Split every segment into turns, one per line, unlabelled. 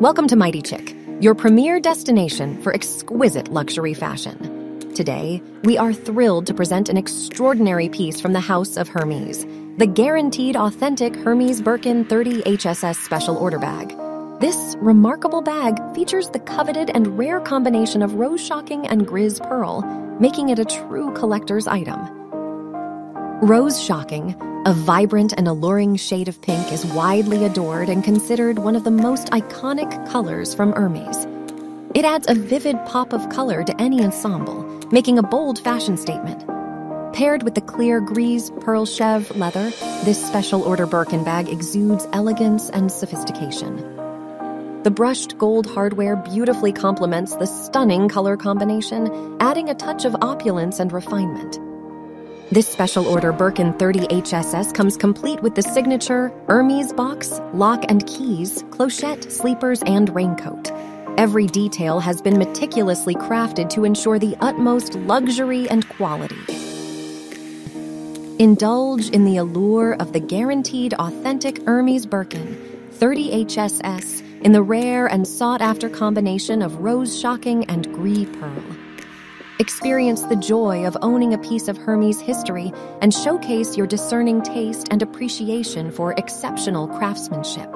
Welcome to Mighty Chic, your premier destination for exquisite luxury fashion. Today, we are thrilled to present an extraordinary piece from the House of Hermes, the guaranteed authentic Hermes Birkin 30 HSS special order bag. This remarkable bag features the coveted and rare combination of rose shocking and gris perle, making it a true collector's item. Rose shocking, a vibrant and alluring shade of pink, is widely adored and considered one of the most iconic colors from Hermes. It adds a vivid pop of color to any ensemble, making a bold fashion statement. Paired with the clear gris perle chevre leather, this special order Birkin bag exudes elegance and sophistication. The brushed gold hardware beautifully complements the stunning color combination, adding a touch of opulence and refinement. This special order Birkin 30 HSS comes complete with the signature Hermes box, lock and keys, clochette, sleepers, and raincoat. Every detail has been meticulously crafted to ensure the utmost luxury and quality. Indulge in the allure of the guaranteed authentic Hermes Birkin 30 HSS in the rare and sought after combination of rose shocking and gris perle. Experience the joy of owning a piece of Hermes history and showcase your discerning taste and appreciation for exceptional craftsmanship.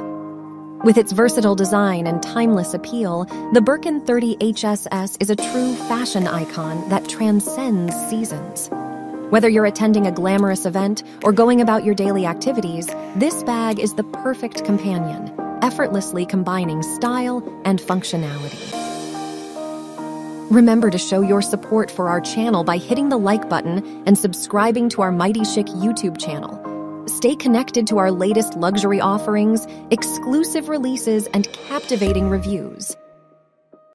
With its versatile design and timeless appeal, the Birkin 30 HSS is a true fashion icon that transcends seasons. Whether you're attending a glamorous event or going about your daily activities, this bag is the perfect companion, effortlessly combining style and functionality. Remember to show your support for our channel by hitting the like button and subscribing to our Mighty Chic YouTube channel. Stay connected to our latest luxury offerings, exclusive releases, and captivating reviews.